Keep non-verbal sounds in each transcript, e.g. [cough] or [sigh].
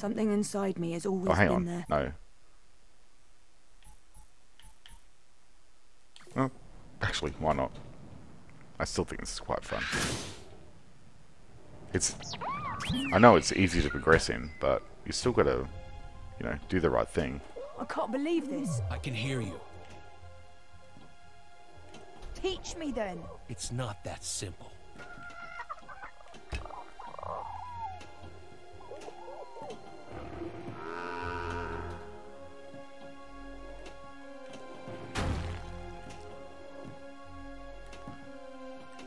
Something inside me has always Oh, hang been on. there. No. Well, actually, why not? I still think this is quite fun. It's... I know it's easy to progress in, but you still gotta, you know, do the right thing. I can't believe this. I can hear you. Teach me then. It's not that simple.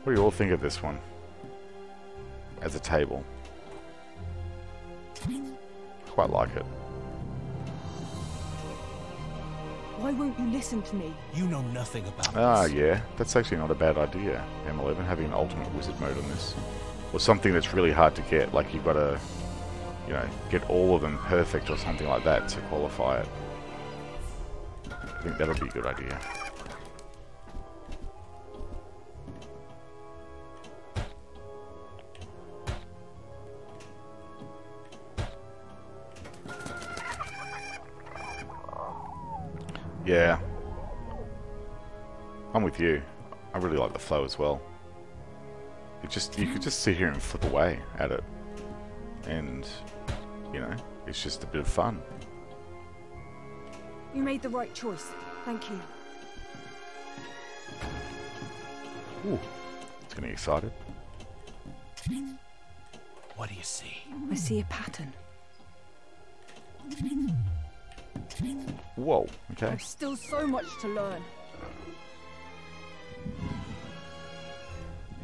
What do you all think of this one? As a table. Quite like it. Why won't you listen to me? You know nothing about Ah, this. yeah. That's actually not a bad idea, M11, having an ultimate wizard mode on this. Or something that's really hard to get, like you've got to, you know, get all of them perfect or something like that to qualify it. I think that'll be a good idea. Yeah. I'm with you. I really like the flow as well. It just you could just sit here and flip away at it. And you know, it's just a bit of fun. You made the right choice. Thank you. Ooh. It's getting excited. What do you see? I see a pattern. Whoa, okay. There's still so much to learn.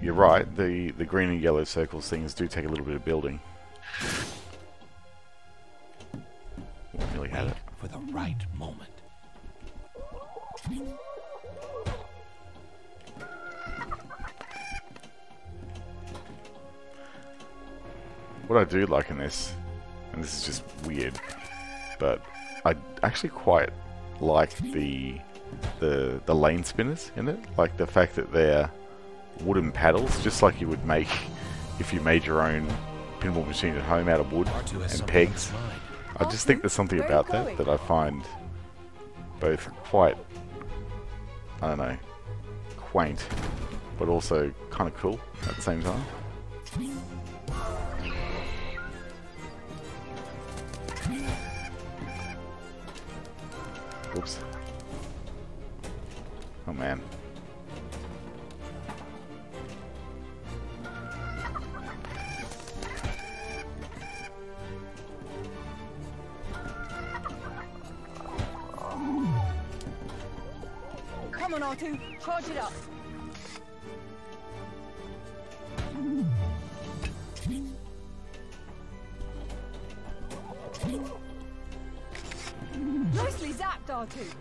You're right, the, the green and yellow circles things do take a little bit of building. Ooh, nearly had it. for the right moment. What I do like in this, and this is just weird, but I actually quite like the the the lane spinners in it. Like the fact that they're wooden paddles, just like you would make if you made your own pinball machine at home out of wood and something on his pegs. I just think there's something about that that I find both quite, I don't know, quaint, but also kind of cool at the same time. Oops. Oh man. Come on, R2. Charge it up. Nicely zapped, R2.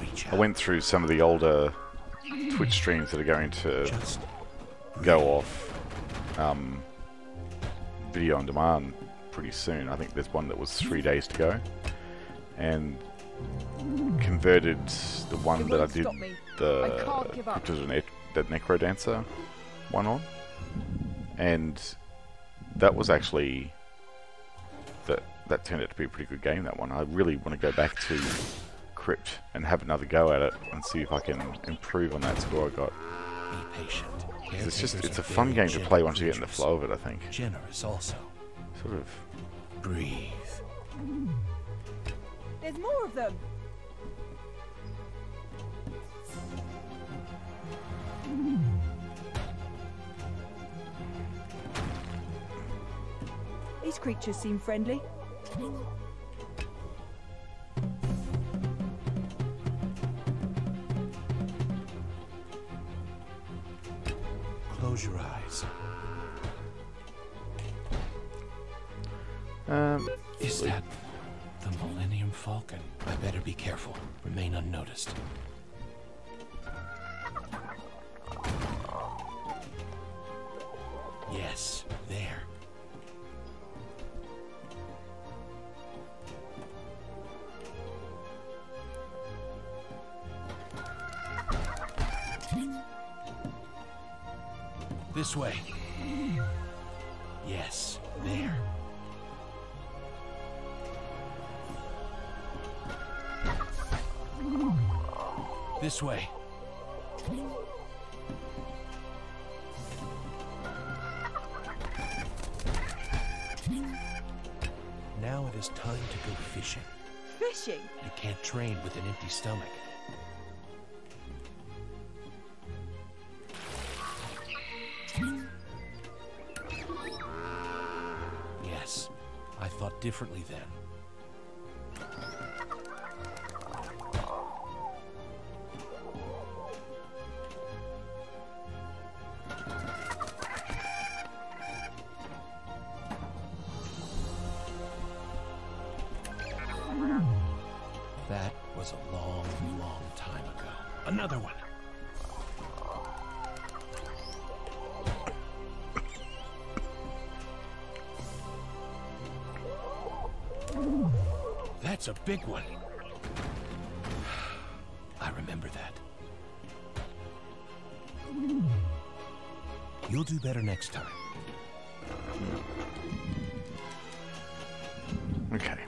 Reach I went through some of the older Twitch streams that are going to go off um, video on demand pretty soon. I think there's one that was three days to go, and converted the one that I did stop me. the I can't give up. Cryptos of Ne- that NecroDancer one on, and that was actually that that turned out to be a pretty good game. That one. I really want to go back to Crypt and have another go at it and see if I can improve on that score I got. be patient. 'Cause It's just it's a fun game to play once you get in the flow of it. I think. Generous also. Sort of. Breathe. There's more of them. These creatures seem friendly. Close your eyes. Um, Is that the Millennium Falcon. I better be careful. Remain unnoticed. Yes, there. This way. Yes, there. This way. Now it is time to go fishing. Fishing? You can't train with an empty stomach. Yes, I thought differently then. That was a long, long time ago. Another one. That's a big one. [sighs] I remember that. You'll do better next time. Okay.